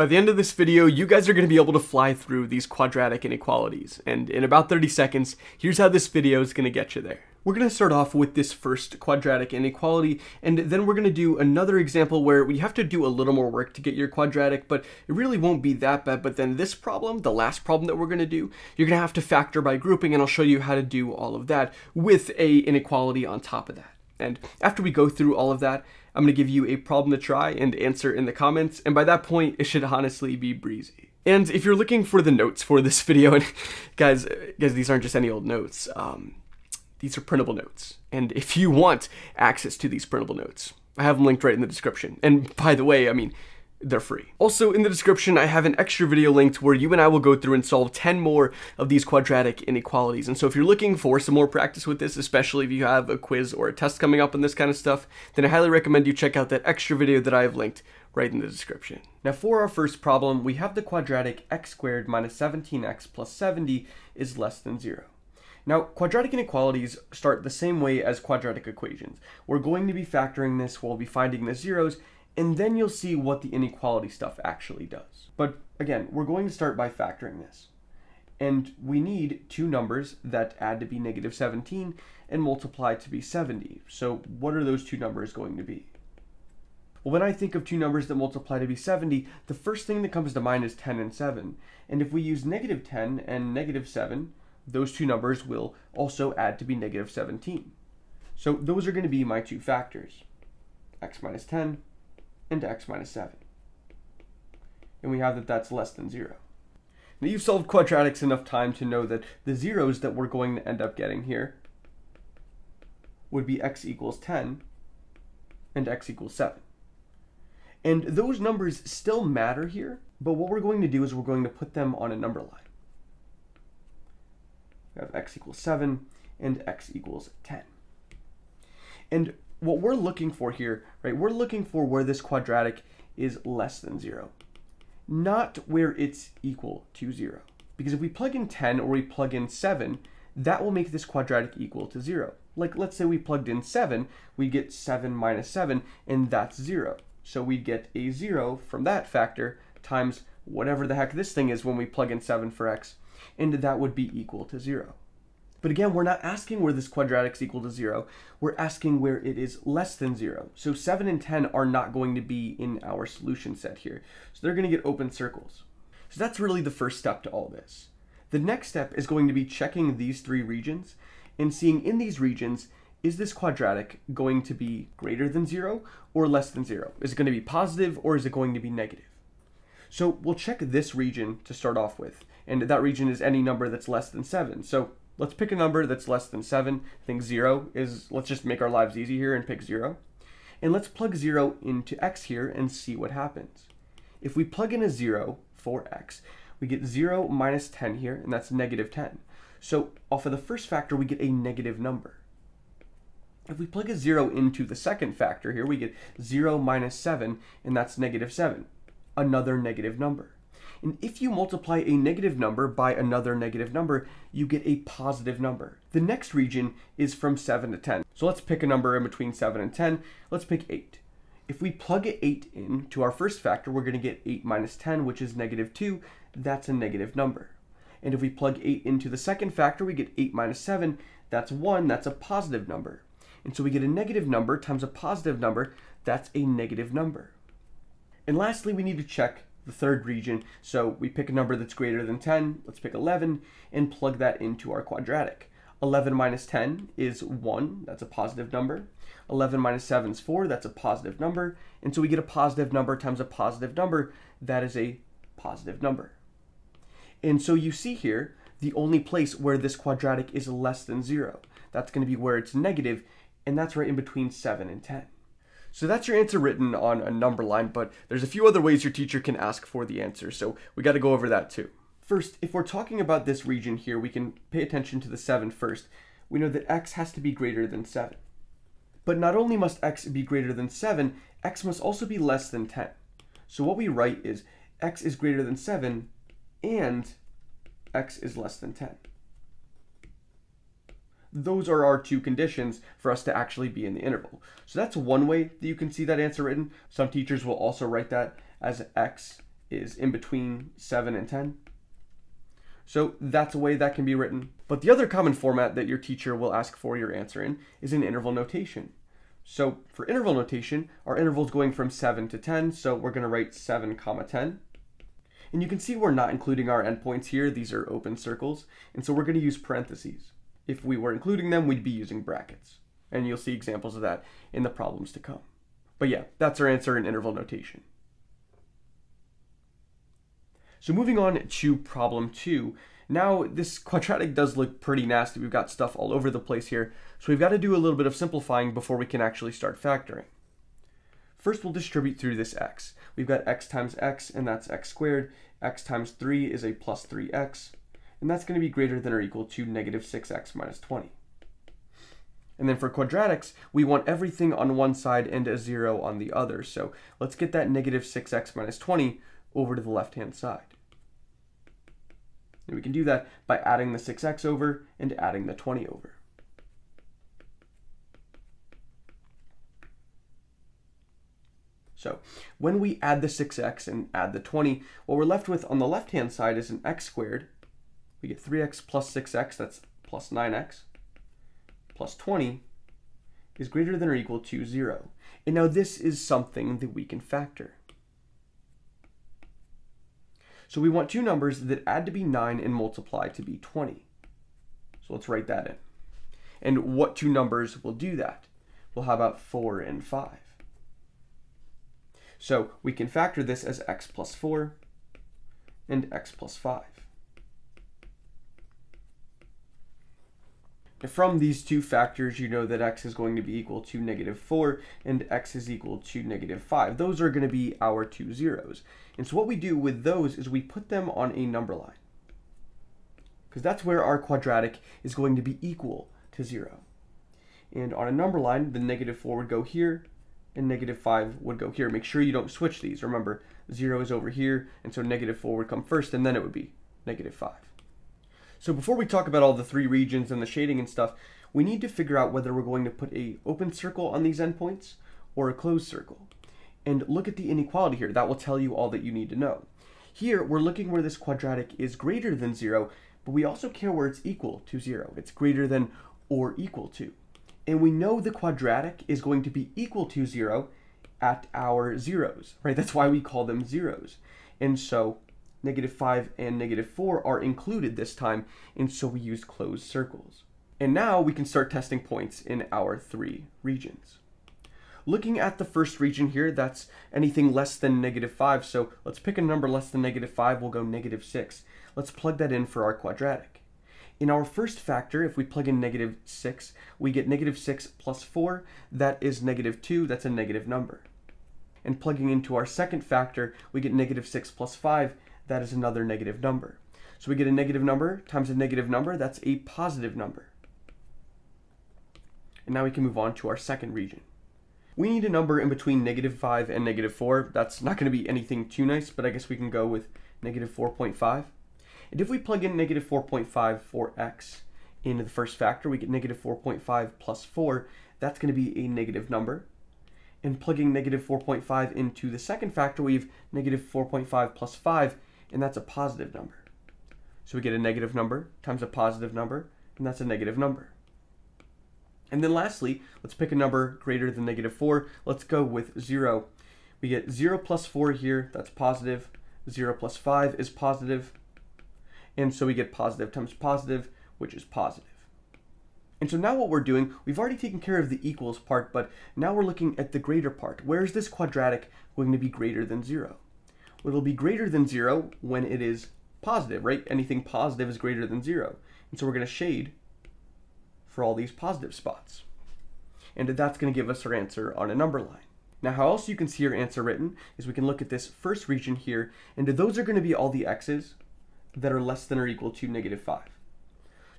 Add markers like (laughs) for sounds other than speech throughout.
By the end of this video, you guys are going to be able to fly through these quadratic inequalities, and in about 30 seconds, here's how this video is going to get you there. We're going to start off with this first quadratic inequality, and then we're going to do another example where we have to do a little more work to get your quadratic, but it really won't be that bad. But then this problem, the last problem that we're going to do, you're going to have to factor by grouping, and I'll show you how to do all of that with a inequality on top of that. And after we go through all of that, I'm going to give you a problem to try and answer in the comments, and by that point, it should honestly be breezy. And if you're looking for the notes for this (laughs) video, and guys, guys, these aren't just any old notes. Um, these are printable notes. And if you want access to these printable notes, I have them linked right in the description. And by the way, I mean, they're free. Also, in the description, I have an extra video linked where you and I will go through and solve 10 more of these quadratic inequalities. And so if you're looking for some more practice with this, especially if you have a quiz or a test coming up on this kind of stuff, then I highly recommend you check out that extra video that I have linked right in the description. Now for our first problem, we have the quadratic x squared minus 17x plus 70 is less than 0. Now, quadratic inequalities start the same way as quadratic equations. We're going to be factoring this, while we'll be finding the zeros, and then you'll see what the inequality stuff actually does. But again, we're going to start by factoring this. And we need two numbers that add to be negative 17 and multiply to be 70. So what are those two numbers going to be? Well, when I think of two numbers that multiply to be 70, the first thing that comes to mind is 10 and 7. And if we use negative 10 and negative 7, those two numbers will also add to be negative 17. So those are going to be my two factors, x minus 10 and x minus 7. And we have that that's less than 0. Now you've solved quadratics enough time to know that the zeros that we're going to end up getting here would be x equals 10 and x equals 7. And those numbers still matter here, but what we're going to do is we're going to put them on a number line. We have x equals 7 and x equals 10. And what we're looking for here, right, we're looking for where this quadratic is less than 0, not where it's equal to 0. Because if we plug in 10 or we plug in 7, that will make this quadratic equal to 0. Like, let's say we plugged in 7, we get 7 minus 7, and that's 0. So we'd get a 0 from that factor times whatever the heck this thing is when we plug in 7 for x, and that would be equal to 0. But again, we're not asking where this quadratic is equal to 0. We're asking where it is less than 0. So 7 and 10 are not going to be in our solution set here. So they're going to get open circles. So that's really the first step to all this. The next step is going to be checking these three regions and seeing in these regions, is this quadratic going to be greater than 0 or less than 0? Is it going to be positive or is it going to be negative? So we'll check this region to start off with, and that region is any number that's less than 7. So let's pick a number that's less than 7. I think 0 is, let's just make our lives easy here and pick 0. And let's plug 0 into x here and see what happens. If we plug in a 0 for x, we get 0 minus 10 here, and that's negative 10. So off of the first factor, we get a negative number. If we plug a 0 into the second factor here, we get 0 minus 7, and that's negative 7 another negative number. And if you multiply a negative number by another negative number, you get a positive number. The next region is from 7 to 10. So let's pick a number in between 7 and 10. Let's pick 8. If we plug 8 in to our first factor, we're going to get 8 minus 10, which is negative 2. That's a negative number. And if we plug 8 into the second factor, we get 8 minus 7. That's 1. That's a positive number. And so we get a negative number times a positive number. That's a negative number. And lastly, we need to check the third region. So we pick a number that's greater than 10, let's pick 11, and plug that into our quadratic. 11 minus 10 is 1, that's a positive number. 11 minus 7 is 4, that's a positive number. And so we get a positive number times a positive number, that is a positive number. And so you see here, the only place where this quadratic is less than 0. That's going to be where it's negative, and that's right in between 7 and 10. So that's your answer written on a number line, but there's a few other ways your teacher can ask for the answer, so we got to go over that too. First, if we're talking about this region here, we can pay attention to the 7 first. We know that x has to be greater than 7. But not only must x be greater than 7, x must also be less than 10. So what we write is x is greater than 7 and x is less than 10 those are our two conditions for us to actually be in the interval. So that's one way that you can see that answer written. Some teachers will also write that as x is in between 7 and 10. So that's a way that can be written. But the other common format that your teacher will ask for your answer in is in interval notation. So for interval notation, our interval is going from 7 to 10, so we're going to write 7 comma 10. And you can see we're not including our endpoints here. These are open circles. And so we're going to use parentheses. If we were including them, we'd be using brackets. And you'll see examples of that in the problems to come. But yeah, that's our answer in interval notation. So moving on to problem two. Now this quadratic does look pretty nasty. We've got stuff all over the place here. So we've got to do a little bit of simplifying before we can actually start factoring. First, we'll distribute through this x. We've got x times x, and that's x squared. x times 3 is a plus 3x, and that's going to be greater than or equal to negative 6x minus 20. And then for quadratics, we want everything on one side and a 0 on the other. So let's get that negative 6x minus 20 over to the left-hand side. And we can do that by adding the 6x over and adding the 20 over. So when we add the 6x and add the 20, what we're left with on the left-hand side is an x squared. We get 3x plus 6x, that's plus 9x, plus 20 is greater than or equal to 0. And now this is something that we can factor. So we want two numbers that add to be 9 and multiply to be 20. So let's write that in. And what two numbers will do that? Well, how about 4 and 5? So we can factor this as x plus 4 and x plus 5. From these two factors, you know that x is going to be equal to negative 4 and x is equal to negative 5. Those are going to be our two zeros. And so what we do with those is we put them on a number line. Because that's where our quadratic is going to be equal to 0. And on a number line, the negative 4 would go here, and negative 5 would go here. Make sure you don't switch these. Remember, 0 is over here, and so negative 4 would come first, and then it would be negative 5. So before we talk about all the three regions and the shading and stuff, we need to figure out whether we're going to put a open circle on these endpoints or a closed circle. And look at the inequality here. That will tell you all that you need to know. Here, we're looking where this quadratic is greater than 0, but we also care where it's equal to 0. It's greater than or equal to. And we know the quadratic is going to be equal to 0 at our zeros, right? That's why we call them zeros. And so negative 5 and negative 4 are included this time, and so we use closed circles. And now we can start testing points in our three regions. Looking at the first region here, that's anything less than negative 5, so let's pick a number less than negative 5, we'll go negative 6. Let's plug that in for our quadratic. In our first factor, if we plug in negative 6, we get negative 6 plus 4. That is negative 2. That's a negative number. And plugging into our second factor, we get negative 6 plus 5. That is another negative number. So we get a negative number times a negative number. That's a positive number. And now we can move on to our second region. We need a number in between negative 5 and negative 4. That's not going to be anything too nice, but I guess we can go with negative 4.5. And if we plug in negative 4.5 for x into the first factor, we get negative 4.5 plus 4. That's going to be a negative number. And plugging negative 4.5 into the second factor, we have negative 4.5 plus 5, and that's a positive number. So we get a negative number times a positive number, and that's a negative number. And then lastly, let's pick a number greater than negative 4. Let's go with 0. We get 0 plus 4 here, that's positive. 0 plus 5 is positive. And so we get positive times positive, which is positive. And so now what we're doing, we've already taken care of the equals part, but now we're looking at the greater part. Where is this quadratic going to be greater than 0? It'll be greater than zero when it is positive, right? Anything positive is greater than zero. And so we're going to shade for all these positive spots. And that's going to give us our answer on a number line. Now how else you can see your answer written is we can look at this first region here, and those are going to be all the x's, that are less than or equal to negative 5.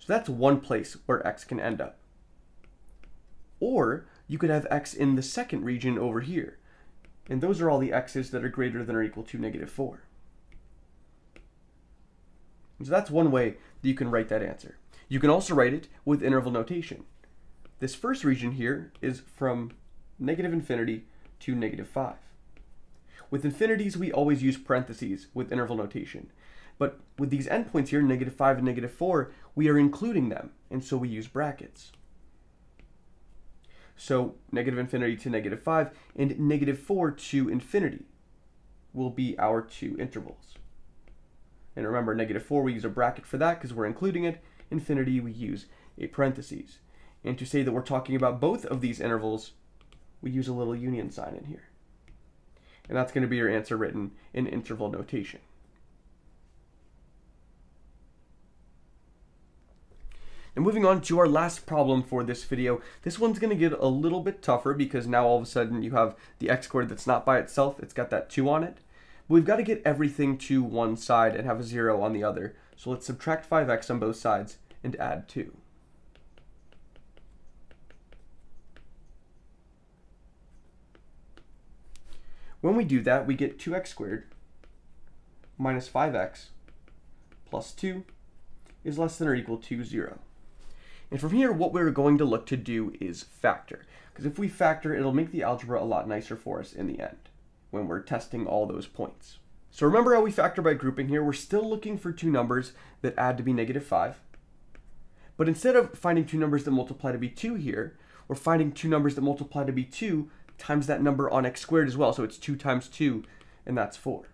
So that's one place where x can end up. Or you could have x in the second region over here. And those are all the x's that are greater than or equal to negative 4. And so that's one way that you can write that answer. You can also write it with interval notation. This first region here is from negative infinity to negative 5. With infinities, we always use parentheses with interval notation. But with these endpoints here, negative 5 and negative 4, we are including them, and so we use brackets. So negative infinity to negative 5 and negative 4 to infinity will be our two intervals. And remember, negative 4, we use a bracket for that because we're including it. Infinity, we use a parentheses. And to say that we're talking about both of these intervals, we use a little union sign in here. And that's going to be your answer written in interval notation. And moving on to our last problem for this video, this one's going to get a little bit tougher because now all of a sudden you have the x squared that's not by itself, it's got that 2 on it. But we've got to get everything to one side and have a 0 on the other. So let's subtract 5x on both sides and add 2. When we do that, we get 2x squared minus 5x plus 2 is less than or equal to 0. And from here, what we're going to look to do is factor. Because if we factor, it'll make the algebra a lot nicer for us in the end when we're testing all those points. So remember how we factor by grouping here? We're still looking for two numbers that add to be negative 5. But instead of finding two numbers that multiply to be 2 here, we're finding two numbers that multiply to be 2 times that number on x squared as well. So it's 2 times 2, and that's 4.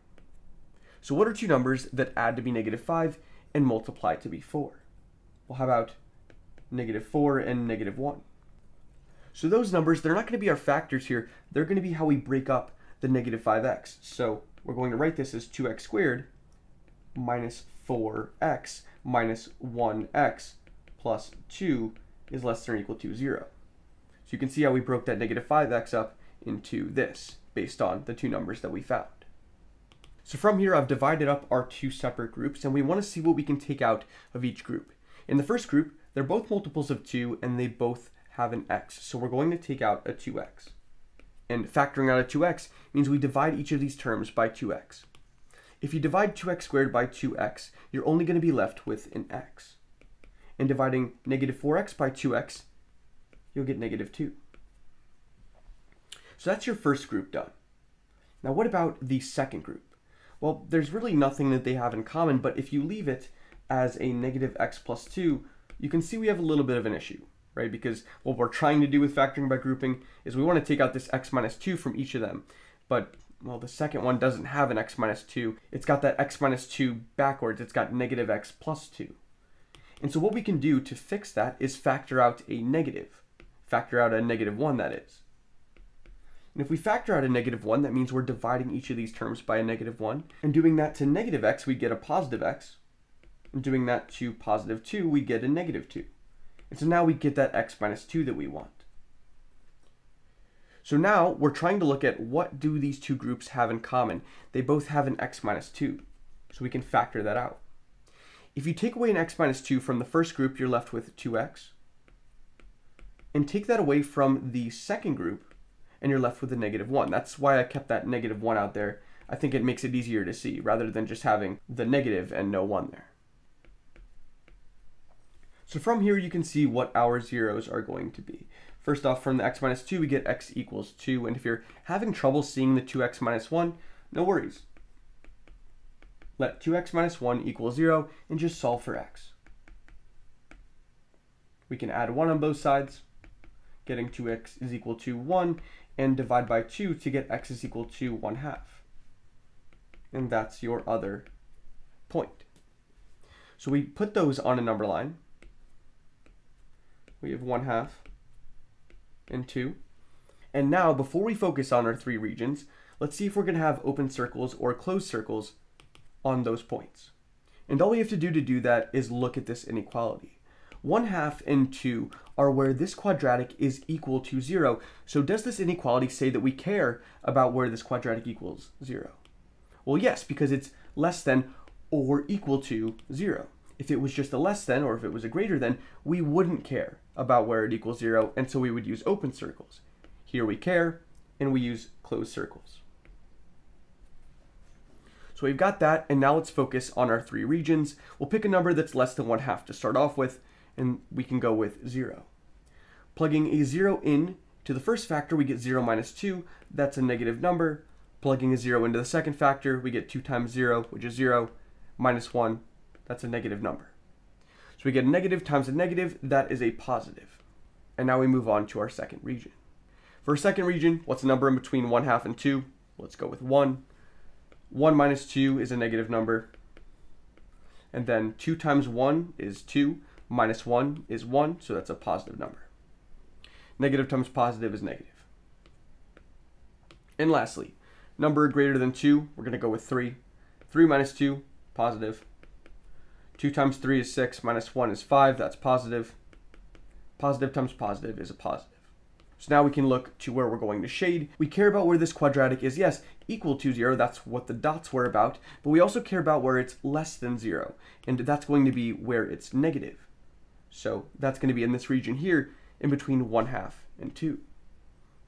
So what are two numbers that add to be negative 5 and multiply to be 4? Well, how about negative 4 and negative 1? So those numbers, they're not going to be our factors here. They're going to be how we break up the negative 5x. So we're going to write this as 2x squared minus 4x minus 1x plus 2 is less than or equal to 0. So you can see how we broke that negative 5x up into this based on the two numbers that we found. So from here, I've divided up our two separate groups, and we want to see what we can take out of each group. In the first group, they're both multiples of 2, and they both have an x. So we're going to take out a 2x. And factoring out a 2x means we divide each of these terms by 2x. If you divide 2x squared by 2x, you're only going to be left with an x. And dividing negative 4x by 2x you'll get negative 2. So that's your first group done. Now what about the second group? Well, there's really nothing that they have in common, but if you leave it as a negative x plus 2, you can see we have a little bit of an issue, right? Because what we're trying to do with factoring by grouping is we want to take out this x minus 2 from each of them. But, well, the second one doesn't have an x minus 2. It's got that x minus 2 backwards. It's got negative x plus 2. And so what we can do to fix that is factor out a negative factor out a negative 1, that is. And if we factor out a negative 1, that means we're dividing each of these terms by a negative 1. And doing that to negative x, we get a positive x. Doing that to positive 2, we get a negative 2. And so now we get that x minus 2 that we want. So now we're trying to look at what do these two groups have in common. They both have an x minus 2, so we can factor that out. If you take away an x minus 2 from the first group, you're left with 2x and take that away from the second group, and you're left with a negative 1. That's why I kept that negative 1 out there. I think it makes it easier to see, rather than just having the negative and no 1 there. So from here, you can see what our zeros are going to be. First off, from the x minus 2, we get x equals 2. And if you're having trouble seeing the 2x minus 1, no worries. Let 2x minus 1 equal 0 and just solve for x. We can add 1 on both sides getting 2x is equal to 1, and divide by 2 to get x is equal to 1 half. And that's your other point. So we put those on a number line. We have 1 half and 2. And now, before we focus on our three regions, let's see if we're going to have open circles or closed circles on those points. And all we have to do to do that is look at this inequality. 1 half and 2 are where this quadratic is equal to 0. So does this inequality say that we care about where this quadratic equals 0? Well, yes, because it's less than or equal to 0. If it was just a less than, or if it was a greater than, we wouldn't care about where it equals 0, and so we would use open circles. Here we care, and we use closed circles. So we've got that, and now let's focus on our three regions. We'll pick a number that's less than 1 half to start off with, and we can go with 0. Plugging a 0 in to the first factor, we get 0 minus 2. That's a negative number. Plugging a 0 into the second factor, we get 2 times 0, which is 0, minus 1, that's a negative number. So we get a negative times a negative, that is a positive. And now we move on to our second region. For our second region, what's the number in between 1 half and 2? Let's go with 1. 1 minus 2 is a negative number. And then 2 times 1 is 2, minus 1 is 1, so that's a positive number. Negative times positive is negative. And lastly, number greater than 2, we're going to go with 3. 3 minus 2, positive. 2 times 3 is 6, minus 1 is 5, that's positive. Positive times positive is a positive. So now we can look to where we're going to shade. We care about where this quadratic is, yes, equal to 0, that's what the dots were about, but we also care about where it's less than 0, and that's going to be where it's negative. So that's going to be in this region here, in between 1 half and 2.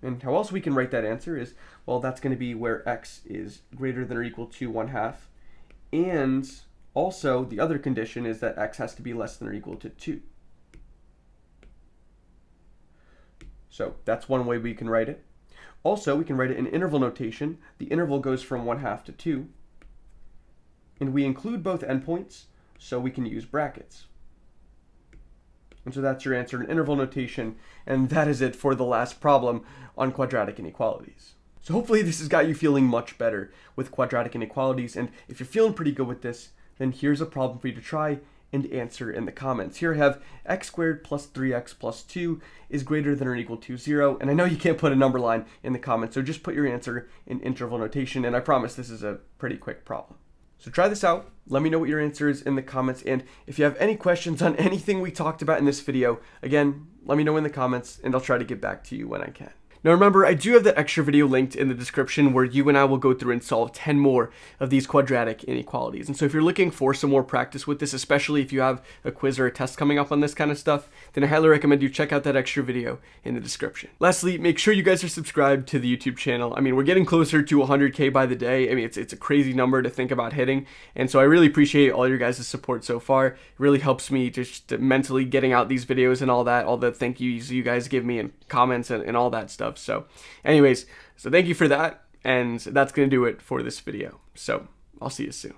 And how else we can write that answer is, well, that's going to be where x is greater than or equal to 1 half, and also the other condition is that x has to be less than or equal to 2. So that's one way we can write it. Also, we can write it in interval notation. The interval goes from 1 half to 2. And we include both endpoints, so we can use brackets. And so that's your answer in interval notation, and that is it for the last problem on quadratic inequalities. So hopefully this has got you feeling much better with quadratic inequalities, and if you're feeling pretty good with this, then here's a problem for you to try and answer in the comments. Here I have x squared plus 3x plus 2 is greater than or equal to 0. And I know you can't put a number line in the comments, so just put your answer in interval notation. And I promise this is a pretty quick problem. So try this out. Let me know what your answer is in the comments. And if you have any questions on (laughs) anything we talked about in this video, again, let me know in the comments and I'll try to get back to you when I can. Now remember, I do have that extra video linked in the description where you and I will go through and solve 10 more of these quadratic inequalities. And so if you're looking for some more practice with this, especially if you have a quiz or a test coming up on this kind of stuff, then I highly recommend you check out that extra video in the description. Lastly, make sure you guys are subscribed to the YouTube channel. I mean, we're getting closer to 100K by the day. I mean, it's, it's a crazy number to think about hitting. And so I really appreciate all your guys' support so far. It really helps me just mentally getting out these videos and all that, all the thank yous you guys give me and comments and, and all that So anyways, so thank you for that. And that's going to do it for this video. So I'll see you soon.